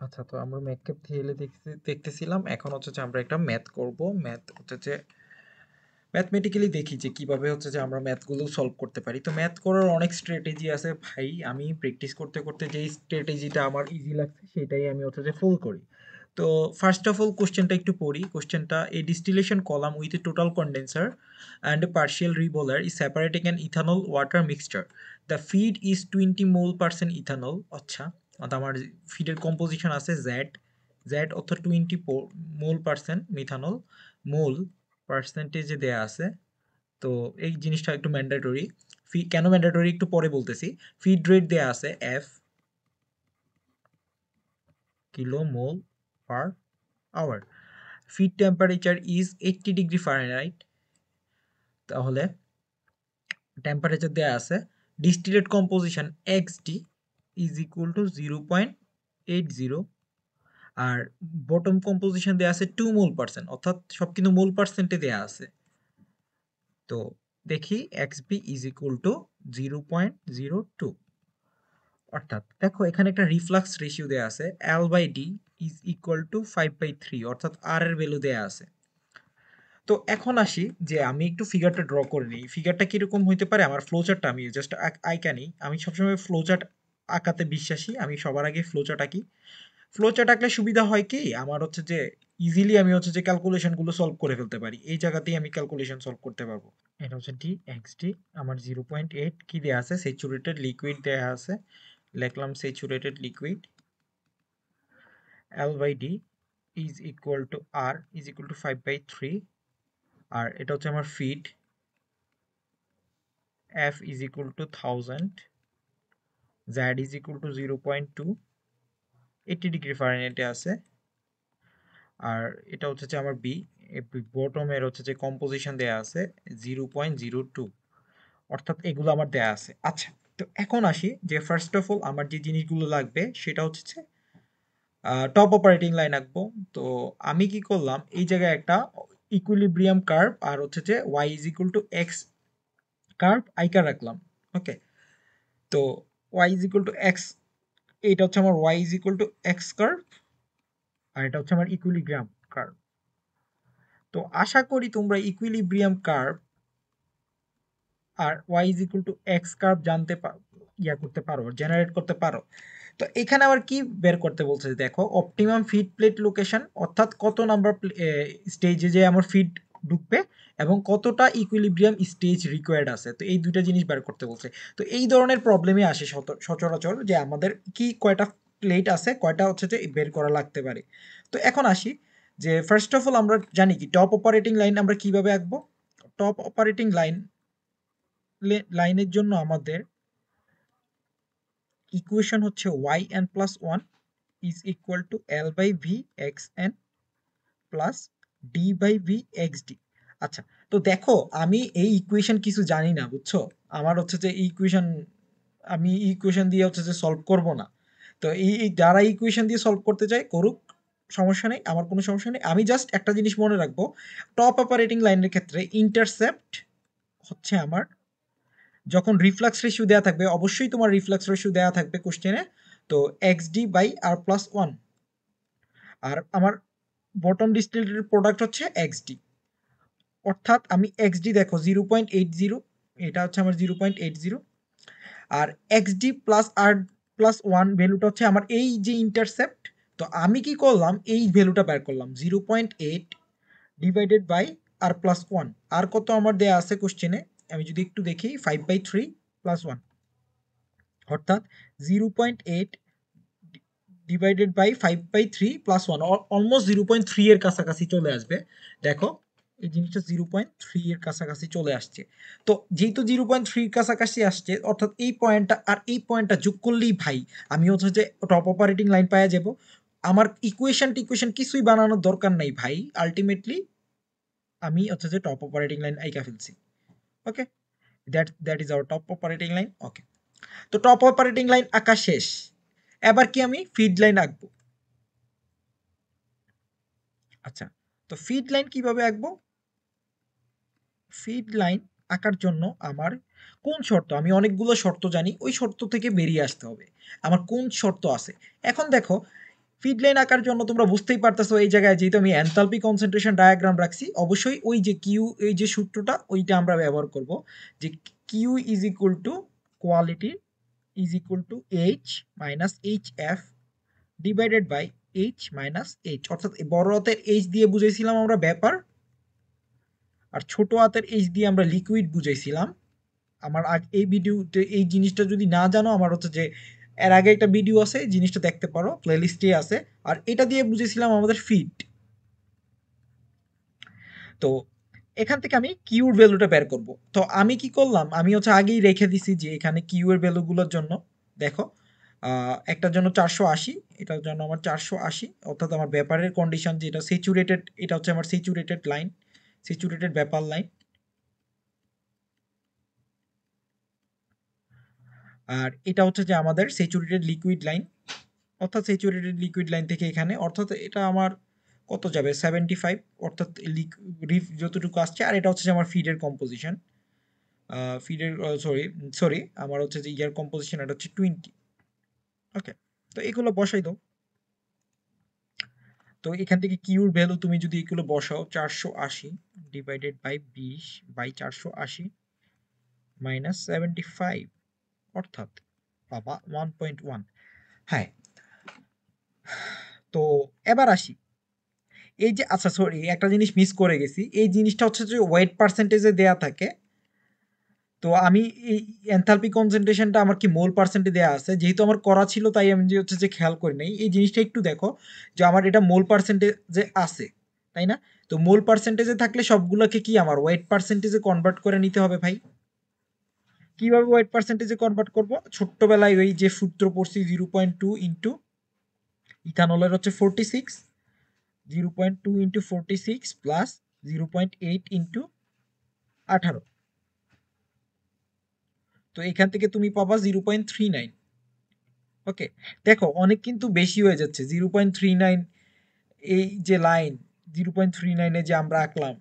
আচ্ছা তো আমরা থিওরি দেখতে দেখতেছিলাম। এখন হচ্ছে যে আমরা একটা ম্যাথ করব। ম্যাথ হচ্ছে যে ম্যাথমেটিক্যালি দেখি যে কীভাবে হচ্ছে যে আমরা ম্যাথগুলো সলভ করতে পারি। তো ম্যাথ করার অনেক স্ট্র্যাটেজি আছে ভাই। আমি প্র্যাকটিস করতে, করতে যেই স্ট্র্যাটেজিটা আমার ইজি লাগছে সেটাই আমি হচ্ছে যে ফলো করি। তো ফার্স্ট অফ অল কোশ্চেনটা একটু পড়ি। কোশ্চেনটা a distillation column with a total condenser and a partial reboiler is separating an ethanol water mixture. The feed is 20 mole percent ethanol. আচ্ছা, আমার ফিডের কম্পোজিশন আছে জ্যাড জ্যাড অর্থাৎ 20 পো মোল পার্সেন্ট মিথানল। মোল পার্সেন্টেজে দেয়া আছে। তো এই জিনিসটা একটু ম্যান্ডেটরি। ফি কেন ম্যান্ডেটরি একটু পরে বলতেছি। ফিড রেট দেয়া আছে F kilo mole per hour. Feed temperature is 80 degree Fahrenheit. তাহলে টেম্পারেচার দেয়া আছে। Distillate composition X D is equal to 0.80 আর বটম কম্পোজিশন দেয়া আছে 2 মোল পার্সেন্ট অর্থাৎ সব কিন্তু মোল পার্সেন্টে দেয়া আছে। তো দেখি xb ইজ ইকুয়াল টু 0.02 অর্থাৎ দেখো এখানে একটা রিফ্লাক্স রেশিও দেয়া আছে, L by D is equal to 5 by 3 অর্থাৎ R এর ভ্যালু দেয়া আছে। তো এখন আসি যে আমি একটু ফিগারটা ড্র করে নিই। ফিগারটা কীরকম হইতে পারে আমার ফ্লোচার্টটা আমি জাস্ট আ আইকা নিই। আমি সবসময় ফ্লোচার্ট আঁকাতে বিশ্বাসী। আমি সবার আগে ফ্লোচার্ট আঁকি। ফ্লোচার্ট আঁকলে সুবিধা হয় কি আমার হচ্ছে যে ইজিলি আমি হচ্ছে যে ক্যালকুলেশনগুলো সলভ করে ফেলতে পারি। এই জায়গাতেই আমি ক্যালকুলেশন সলভ করতে পারব। এটা হচ্ছে ডি এক্স ডি আমার 0.8 কি দেয়া আছে স্যাচুরেটেড লিকুইড দেয়া আছে। লিখলাম saturated liquid L by D is equal to R is equal to five by three আর এটা হচ্ছে আমার feed F to equal to 1000 Z is equal to 0.2 80 degree ফারেনহাইটে আছে। আর এটা হচ্ছে যে আমার বি বটমের হচ্ছে যে কম্পোজিশন দেয়া আছে 0.02 অর্থাৎ এগুলো আমার দেয়া আছে। আচ্ছা তো এখন আসি যে ফার্স্ট অফ অল আমার যে জিনিসগুলো লাগবে, সেটা হচ্ছে টপ অপারেটিং লাইন আঁকবো। তো আমি কি করলাম, এই জায়গায় একটা ইকুইলিব্রিয়াম কার্ভ আর হচ্ছে যে y is equal to x curve আইকা রাখলাম। ওকে তো y is equal to x, এটা হচ্ছে আমার y is equal to x curve আর এটা হচ্ছে আমার ইকুইলিব্রিয়াম কার্ভ তো আশা করি তোমরা ইকুইলিব্রিয়াম কার্ভ আর y is equal to x curve জানতে ইয়া করতে পারো জেনারেট করতে পারো। তো এখানে আবার কি বের করতে বলছে, দেখো অপটিমাম ফিড প্লেট লোকেশন অর্থাৎ কত নাম্বার স্টেজে যে আমার ফিড ঢুকবে এবং কতটা ইকুইলিব্রিয়াম স্টেজ রিকোয়ার্ড আছে। তো এই দুইটা জিনিস বের করতে বলছে। তো এই ধরনের প্রবলেমে আসে সচরাচর যে আমাদের কি কয়টা প্লেট আছে, কয়টা হচ্ছে যে বের করা লাগতে পারে। তো এখন আসি যে ফার্স্ট অফ অল আমরা জানি কি টপ অপারেটিং লাইন আমরা কীভাবে আঁকবো? টপ অপারেটিং লাইন লাইনের জন্য আমাদের ইকুয়েশন হচ্ছে Y N plus one is equal to L by V X N plus D by V X D আচ্ছা তো দেখো, আমি এই ইকুয়েশন কিছু জানি না, বুঝছ? আমার হচ্ছে যে ইকুয়েশন আমি ইকুয়েশন দিয়ে হচ্ছে যে সলভ করব না। তো এই যারা ইকুয়েশন দিয়ে সলভ করতে চায়, করুক, সমস্যা নেই, আমার কোনো সমস্যা নেই। আমি জাস্ট একটা জিনিস মনে রাখব টপ অপারেটিং লাইনের ক্ষেত্রে ইন্টারসেপ্ট হচ্ছে আমার, যখন রিফ্লাক্স রেশিও দেওয়া থাকবে, অবশ্যই তোমার রিফ্লাক্স রেশিও দেওয়া থাকবে কোশ্চেনে তো X D by R plus one আর আমার বটম ডিস্টিলেটেড প্রোডাক্ট হচ্ছে এক্স ডি অর্থাৎ আমি এক্স ডি দেখো জিরো পয়েন্ট এইট জিরো এটা হচ্ছে আমার জিরো পয়েন্ট এইট জিরো আর X D plus R plus one ভ্যালুটা হচ্ছে আমার এই যে ইন্টারসেপ্ট তো আমি কি করলাম, এই ভ্যালুটা বের করলাম zero point eight divided by R plus one আর কত আমার দেয়া আছে কোশ্চেনে আমি যদি একটু দেখি five by three plus one অর্থাৎ zero point eight divided by five by three plus one almost zero point three এর কাছাকাছি চলে আসবে। দেখো, এই জিনিসটা জিরো পয়েন্ট থ্রি এর কাছাকাছি চলে আসছে। তো যেহেতু জিরো পয়েন্ট থ্রির কাছাকাছি আসছে, অর্থাৎ এই পয়েন্টটা আর এই পয়েন্টটা যোগ করলেই ভাই, আমি হচ্ছে যে টপ অপারেটিং লাইন পাওয়া যাব। আমার ইকুয়েশন টিকুয়েশন কিছুই বানানোর দরকার নাই ভাই। আলটিমেটলি আমি হচ্ছে যে টপ অপারেটিং লাইন আইকা ফেলছি। Okay that that is our top operating line okay তো টপ অপারেটিং লাইন আঁকা শেষ। এবার কি আমি ফিড লাইন আঁকবো? আচ্ছা তো ফিড লাইন কীভাবে আঁকবো? ফিড লাইন আঁকার জন্য আমার কোন শর্ত? আমি অনেকগুলো শর্ত জানি, ওই শর্ত থেকে বেরিয়ে আসতে হবে। আমার কোন শর্ত আছে? এখন দেখো ফিড লাইন আঁকার জন্য তোমরা বুঝতেই পারতেছো এই জায়গায় যেহেতু আমি এনথালপি কনসেন্ট্রেশন ডায়াগ্রাম রাখছি, অবশ্যই ওই যে কিউ এই যে সূত্রটা, ওইটা আমরা ব্যবহার করব যে Q is equal to quality is equal to H minus H F divided by H minus H অর্থাৎ বড় হাতের এইচ দিয়ে বুঝাইছিলাম আমরা ব্যাপার, আর ছোট হাতের এইচ দিয়ে আমরা লিকুইড বুঝাইছিলাম। আমার এই ভিডিওতে এই জিনিসটা যদি না জানো, আমার হচ্ছে যে এর আগে একটা ভিডিও আছে, জিনিসটা দেখতে পারো প্লেলিস্টে আছে, আর এটা দিয়ে বুঝেছিলাম আমাদের ফিট তো এখান থেকে আমি কিউর ভ্যালুটা বের করব। তো আমি কি করলাম? আমি হচ্ছে আগেই রেখে দিছি যে এখানে কিউ এর ভ্যালুগুলোর জন্য, দেখো একটার জন্য চারশো আশি, এটার জন্য আমার চারশো আশি, অর্থাৎ আমার ব্যাপারের কন্ডিশন যেটা সেচুরেটেড এটা হচ্ছে আমার saturated line saturated vapour line আর এটা হচ্ছে যে আমাদের সেচুরেটেড লিকুইড লাইন অর্থাৎ সেচুরেটেড লিকুইড লাইন থেকে এখানে, অর্থাৎ এটা আমার কত যাবে? সেভেন্টি ফাইভ অর্থাৎ রিফ যতটুকু আসছে, আর এটা হচ্ছে যে আমার ফিডের কম্পোজিশন ফিডের সরি সরি আমার হচ্ছে যে ইয়ার কম্পোজিশন এটা হচ্ছে টোয়েন্টি ওকে তো এগুলো বসাই দাও। তো এখান থেকে কিউর ভ্যালু তুমি যদি এগুলো বসাও, চারশো আশি ডিভাইডেড বাই বিশ বাই চারশো আশি মাইনাস সেভেন্টি ফাইভ অর্থাৎ বাবা ওয়ান পয়েন্ট ওয়ান হ্যাঁ তো এবার আসি। এই যে আচ্ছা সরি একটা জিনিস মিস করে গেছি। এই জিনিসটা হচ্ছে যে ওয়েট পার্সেন্টেজে দেয়া থাকে। তো আমি এই এনথালপি কনসেন্ট্রেশনটা আমার কি মোল পার্সেন্টে দেওয়া আছে? যেহেতু আমার করা ছিল, তাই আমি যে হচ্ছে যে খেয়াল করি নাই। এই জিনিসটা একটু দেখো, যে আমার এটা মোল পার্সেন্টেজে আছে, তাই না? তো মোল পার্সেন্টেজে থাকলে সবগুলোকে কি আমার ওয়েট পার্সেন্টেজে কনভার্ট করে নিতে হবে ভাই? কীভাবে ওয়েট পার্সেন্টেজে কনভার্ট করব? ছোট্টবেলায় ওই যে সূত্র পড়ছি জিরো পয়েন্ট টু ইন্টু ইথানলের হচ্ছে forty six zero point two into forty six plus zero point eight into আঠারো তো এখান থেকে তুমি পাবা zero point three nine okay দেখো, অনেক কিন্তু বেশি হয়ে যাচ্ছে। জিরো পয়েন্ট থ্রি নাইন এই যে লাইন জিরো পয়েন্ট থ্রি নাইনে যে আমরা আঁকলাম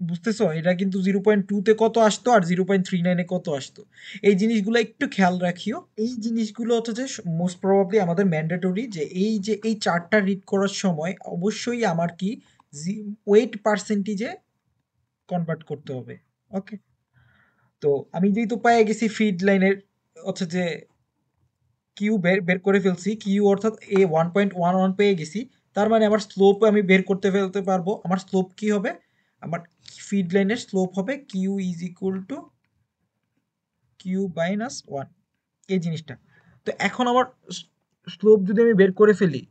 বুঝতেছো? এটা কিন্তু জিরো পয়েন্ট টুতে কত আসতো আর জিরো পয়েন্ট থ্রি নাইনে কত আসতো? এই জিনিসগুলো একটু খেয়াল রাখিও। এই জিনিসগুলো হচ্ছে মোস্ট প্রবাবলি আমাদের ম্যান্ডেটরি যে এই যে এই চারটা রিড করার সময় অবশ্যই আমার কি ওয়েট পার্সেন্টেজে কনভার্ট করতে হবে ওকে তো আমি যেহেতু পেয়ে গেছি ফিড লাইনের হচ্ছে যে কিউ বের বের করে ফেলছি কিউ অর্থাৎ এ ওয়ান পয়েন্ট ওয়ান ওয়ান পেয়ে গেছি, তার মানে আমার স্লোপ আমি বের করতে ফেলতে পারব। আমার স্লোপ কি হবে? আমার ফিড লাইনের স্লোপ হবে Q is equal to Q minus one এই জিনিসটা। তো এখন আমার স্লোপ যদি আমি বের করে ফেলি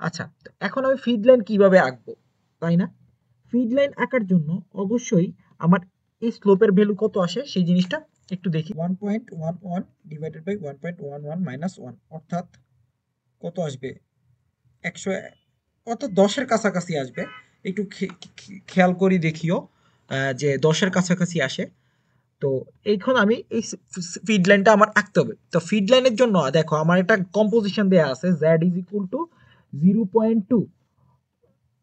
আচ্ছা এখন আমি ফিড লাইন কীভাবে আঁকবো? তাই না? ফিড লাইন আঁকার জন্য অবশ্যই আমার এই স্লোপের ভ্যালু কত আসে সেই জিনিসটা একটু দেখি। One point one one divided by one point one one minus one অর্থাৎ কত আসবে? একশো, অর্থাৎ দশের কাছাকাছি আসবে। একটু খেয়াল করি দেখিও। যে দশের কাছাকাছি আসে। তো এইখন আমি এই ফিড লাইনটা আমার আঁকতে হবে। তো ফিড লাইনের জন্য দেখো আমার একটা কম্পোজিশন দেওয়া আছে Z is equal to zero point two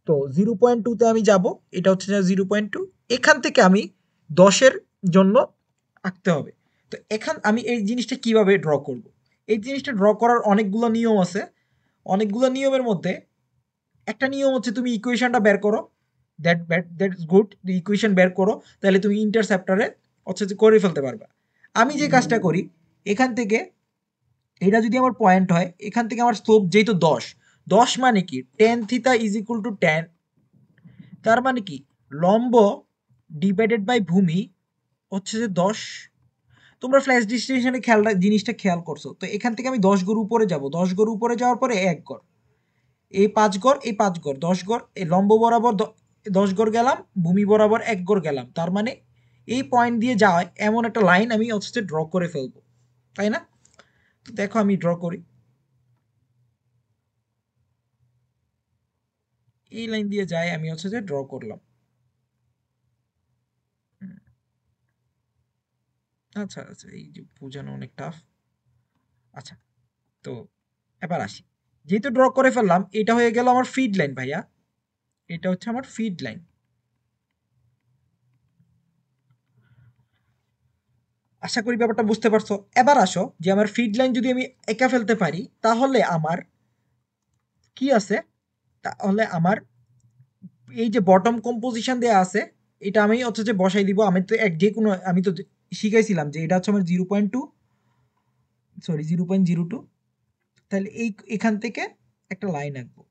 তো জিরো পয়েন্ট টুতে আমি যাব, এটা হচ্ছে জিরো পয়েন্ট টু এখান থেকে আমি দশের জন্য আঁকতে হবে। তো এখান, আমি এই জিনিসটা কীভাবে ড্র করব? এই জিনিসটা ড্র করার অনেকগুলো নিয়ম আছে। অনেকগুলো নিয়মের মধ্যে একটা নিয়ম হচ্ছে তুমি ইকুয়েশনটা বের করো। That but that is good equation বের করো তাহলে তুমি ইন্টারসেপ্টারে হচ্ছে যে করে ফেলতে পারবে। আমি যে কাজটা করি এখান থেকে এটা যদি আমার পয়েন্ট হয় এখান থেকে আমার স্লোপ যেহেতু দশ দশ মানে কি? Ten theta is equal to ten তার মানে কি? লম্ব ডিভাইডেড বাই ভূমি হচ্ছে যে দশ। তোমরা ফ্ল্যাশ ডিস্টিনেশনে খেয়াল জিনিসটা খেয়াল করছ। তো এখান থেকে আমি দশ গড় উপরে যাব। দশ গড় উপরে যাওয়ার পরে এক গড়। এই পাঁচ গড় এই পাঁচ গড়। দশ গড় এই লম্ব বরাবর দশ গড় গেলাম, ভূমি বরাবর এক গড় গেলাম। তার মানে এই পয়েন্ট দিয়ে যাওয়ায় এমন একটা লাইন আমি হচ্ছে ড্র করে ফেলব। তাই না? তো দেখো আমি ড্র করি। এই লাইন দিয়ে যাই আমি হচ্ছে যে ড্র করলাম আচ্ছা আচ্ছা এই যে বোঝানো অনেক টাফ আচ্ছা তো এবার আসি। যেহেতু ড্র করে ফেললাম, এটা হয়ে গেল আমার ফিড লাইন ভাইয়া। এটা হচ্ছে আমার ফিড লাইন আশা করি ব্যাপারটা বুঝতে পারছ। এবার আসো, যে আমার ফিড লাইন যদি আমি একা ফেলতে পারি, তাহলে আমার কি আছে? তাহলে আমার এই যে বটম কম্পোজিশন দেয়া আছে, এটা আমি যে বসাই দিব। আমি তো এক যে কোনো আমি তো শিখাইছিলাম যে এটা হচ্ছে আমার zero point two sorry zero point zero two তাহলে এই এখান থেকে একটা লাইন আঁকবো।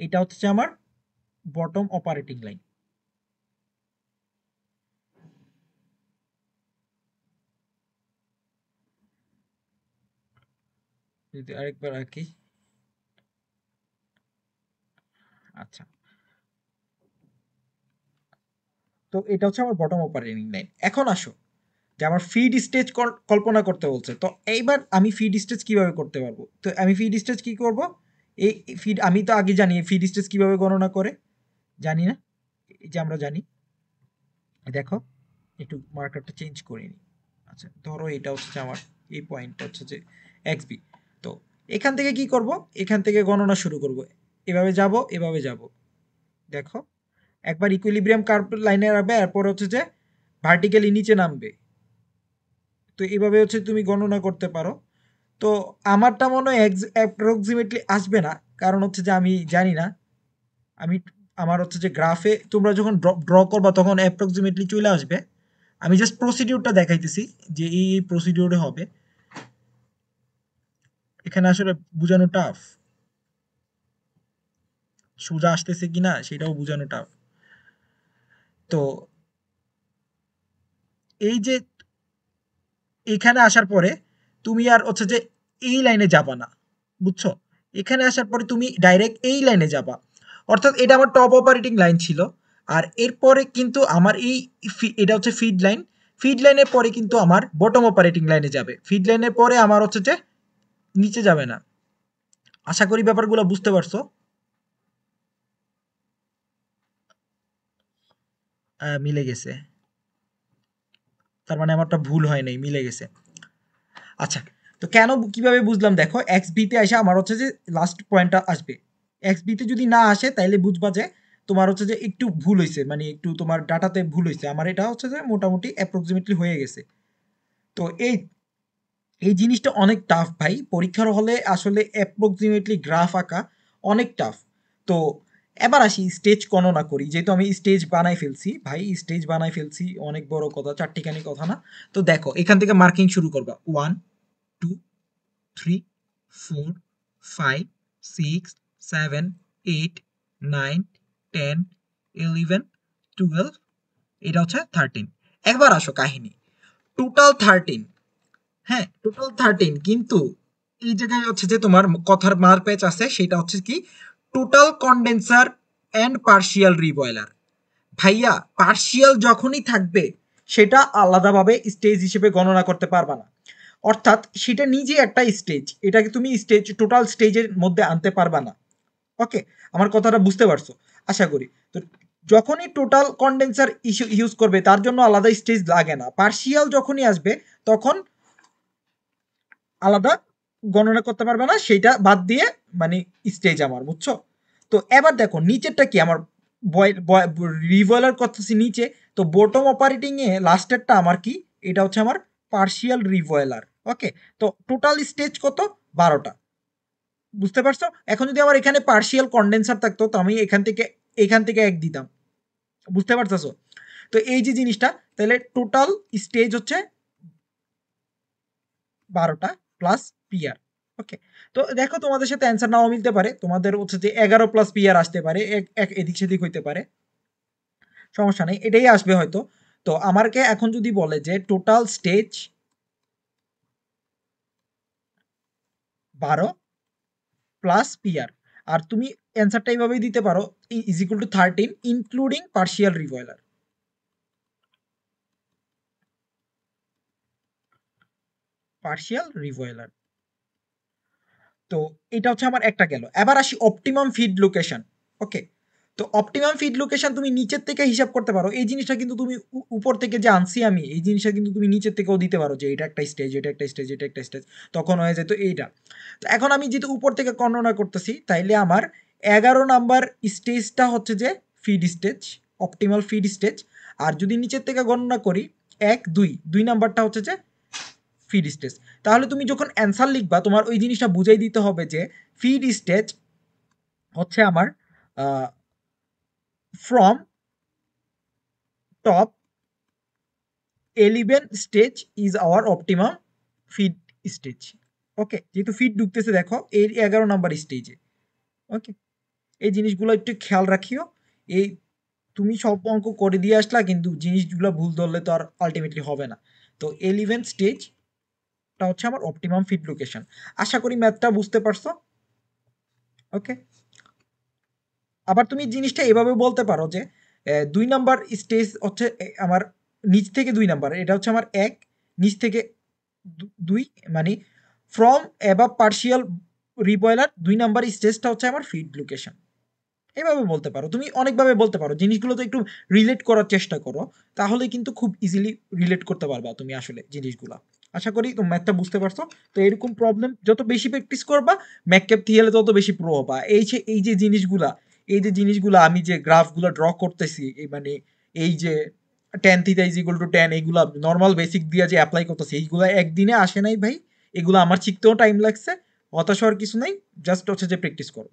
এটা হচ্ছে আমার বটম অপারেটিং লাইন যদি আরেকবার আঁকি। আচ্ছা। তো এটা হচ্ছে আমার বটম অপারেটিং লাইন এখন আসো, যে আমার ফিড স্টেজ কল্পনা করতে বলছে। তো এইবার আমি ফিড স্টেজ কীভাবে করতে পারব? তো আমি ফিড স্টেজ কি করব? এই ফিড আমি তো আগে জানি ফিড স্টেজ কীভাবে গণনা করে? জানি না, এই যে আমরা জানি। দেখো, একটু মার্কারটা চেঞ্জ করে নিই আচ্ছা ধরো এটা হচ্ছে আমার, এই পয়েন্টটা হচ্ছে যে এক্স বি তো এখান থেকে কি করব? এখান থেকে গণনা শুরু করব। এভাবে যাব এভাবে যাব। দেখো, একবার ইকুইলিব্রিয়াম কার্ভ লাইনে রাখবে, এরপর হচ্ছে যে ভার্টিক্যালি নিচে নামবে। তো এভাবে হচ্ছে তুমি গণনা করতে পারো। তো আমারটা মনে হয় অ্যাপ্রক্সিমেটলি আসবে না। কারণ হচ্ছে যে আমি জানি না। আমি, আমার হচ্ছে যে গ্রাফে তোমরা যখন ড্র করবা তখন অ্যাপ্রক্সিমেটলি চলে আসবে। আমি জাস্ট প্রসিডিউরটা দেখাইতেছি যে এই এই প্রসিডিউরে হবে। এখানে আসলে বোঝানো টাফ সোজা আসতেছে কিনা সেটাও বোঝানো টাফ তো এই যে এখানে আসার পরে তুমি আর হচ্ছে যে এই লাইনে যাবা না, বুঝছ? এখানে আসার পরে তুমি ডাইরেক্ট এই লাইনে যাবা। অর্থাৎ এটা আমার টপ অপারেটিং লাইন ছিল। আর এরপরে কিন্তু আমার এই এটা হচ্ছে ফিড লাইন ফিড লাইনের পরে কিন্তু আমার বটম অপারেটিং লাইনে যাবে। ফিড লাইনের পরে আমার হচ্ছে যে নিচে যাবে না। আশা করি ব্যাপারগুলো বুঝতে পারছ? মিলে গেছে। তার মানে আমারটা ভুল হয় নাই, মিলে গেছে। আচ্ছা তো কেন কীভাবে বুঝলাম? দেখো এক্স বিতে আসে আমার হচ্ছে যে লাস্ট পয়েন্টটা আসবে। এক্স বিতে যদি না আসে, তাইলে বুঝবা যে তোমার হচ্ছে যে একটু ভুল হয়েছে মানে একটু তোমার ডাটাতে ভুল হয়েছে আমার এটা হচ্ছে যে মোটামুটি অ্যাপ্রক্সিমেটলি হয়ে গেছে। তো এই এই জিনিসটা অনেক টাফ ভাই। পরীক্ষার হলে আসলে অ্যাপ্রক্সিমেটলি গ্রাফ আঁকা অনেক টাফ তো এবার আসি স্টেজ গণনা করি। যেহেতু আমি স্টেজ বানাই ফেলছি, ভাই স্টেজ বানাই ফেলছি, অনেক বড় কথা, চারটিখানি কথা না। তো দেখো, এখান থেকে মার্কিং শুরু করবা। One three four five six seven eight nine ten eleven twelve এটা হচ্ছে থার্টিন একবার আসো কাহিনী। টোটাল থার্টিন হ্যাঁ টোটাল থার্টিন কিন্তু এই জায়গায় হচ্ছে যে তোমার কথার মার প্যাচ আছে, সেটা হচ্ছে কি total condenser and partial reboiler ভাইয়া পার্শিয়াল যখনই থাকবে, সেটা আলাদাভাবে স্টেজ হিসেবে গণনা করতে পারবা না। অর্থাৎ সেটা নিজে একটা স্টেজ এটাকে তুমি স্টেজ টোটাল স্টেজের মধ্যে আনতে পারবা না। ওকে আমার কথাটা বুঝতে পারছ? আশা করি। তো যখনই টোটাল কন্ডেন্সার ইউজ করবে, তার জন্য আলাদা স্টেজ লাগে না। পার্শিয়াল যখনই আসবে, তখন আলাদা গণনা করতে পারবে না। সেটা বাদ দিয়ে মানে স্টেজ আমার, বুঝছ? তো এবার দেখো, নিচেরটা কি? আমার রিভয়েলার করতেছি নিচে। তো বটম অপারেটিংয়ে লাস্টেরটা আমার কি? এটা হচ্ছে আমার পার্শিয়াল রিভয়েলার ওকে তো টোটাল স্টেজ কত? বারোটা। বুঝতে পারছ? এখন যদি আমার এখানে পার্শিয়াল কন্ডেন্সার থাকতো, তো আমি এখান থেকে এখান থেকে এক দিতাম। বুঝতে পারতেছো? তো এই যে জিনিসটা, তাহলে টোটাল স্টেজ হচ্ছে বারোটা প্লাস পিআর ওকে তো দেখো তোমাদের সাথে অ্যান্সার নাও মিলতে পারে। তোমাদের হচ্ছে যে এগারো প্লাস পিআর আসতে পারে, এক এদিক সেদিক হইতে পারে। সমস্যা নেই, এটাই আসবে হয়তো। তো আমাকে এখন যদি বলে যে টোটাল স্টেজ বারো প্লাস পিআর আর তুমি অ্যান্সারটা এইভাবেই দিতে পারো is equal to thirteen including partial revealer partial revealer তো এটা হচ্ছে আমার একটা গেল। এবার আসি অপটিমাম ফিড লোকেশন ওকে তো অপটিমাম ফিড লোকেশন তুমি নিচের থেকে হিসাব করতে পারো। এই জিনিসটা কিন্তু তুমি উপর থেকে যে আনছি আমি, এই জিনিসটা কিন্তু তুমি নিচের থেকেও দিতে পারো যে এটা একটা স্টেজ এটা একটা স্টেজ এটা একটা স্টেজ তখন হয়ে যেত এইটা। তো এখন আমি যেহেতু উপর থেকে গণনা করতেছি, তাইলে আমার এগারো নাম্বার স্টেজটা হচ্ছে যে feed stage optimal feed stage আর যদি নিচের থেকে গণনা করি, এক, দুই দুই নাম্বারটা হচ্ছে যে ফিড স্টেজ তাহলে তুমি যখন অ্যান্সার লিখবা, তোমার ওই জিনিসটা বুঝাই দিতে হবে যে ফিড স্টেজ হচ্ছে আমার from top eleven stage is our optimum feed stage okay যেহেতু ফিড ঢুকতেছে, দেখো, এই এগারো নাম্বার স্টেজে ওকে এই জিনিসগুলো একটু খেয়াল রাখিও। এই তুমি সব অঙ্ক করে দিয়ে আসলা, কিন্তু জিনিসগুলো ভুল ধরলে তো আর আলটিমেটলি হবে না। তো এলিভেন স্টেজটা হচ্ছে আমার অপটিমাম ফিড লোকেশন আশা করি ম্যাথটা বুঝতে পারছ? ওকে আবার তুমি জিনিসটা এভাবে বলতে পারো যে দুই নাম্বার স্টেজ হচ্ছে আমার নিচ থেকে দুই নাম্বার, এটা হচ্ছে আমার এক, নিচ থেকে দুই মানে ফ্রম অ্যাবাভ পার্শিয়াল রিবয়লার দুই নাম্বার স্টেজটা হচ্ছে আমার ফিড লোকেশন এভাবে বলতে পারো, তুমি অনেকভাবে বলতে পারো, জিনিসগুলো তো একটু রিলেট করার চেষ্টা করো, তাহলে কিন্তু খুব ইজিলি রিলেট করতে পারবা তুমি আসলে জিনিসগুলো। আশা করি তুমি ম্যাথটা বুঝতে পারছ, তো এরকম প্রবলেম যত বেশি প্র্যাকটিস করবা ম্যাকক্যাপ থিয়ালে তত বেশি প্রো হবা। এই যে এই যে জিনিসগুলা এই যে জিনিসগুলো আমি যে গ্রাফগুলো ড্র করতেছি, এই মানে এই যে ten theta is equal to ten এইগুলো নর্মাল বেসিক দিয়ে যে অ্যাপ্লাই করতেছি, এইগুলো একদিনে আসে নাই ভাই, এগুলো আমার শিখতেও টাইম লাগছে হওয়ার কিছু নাই জাস্ট হচ্ছে যে প্র্যাকটিস করো।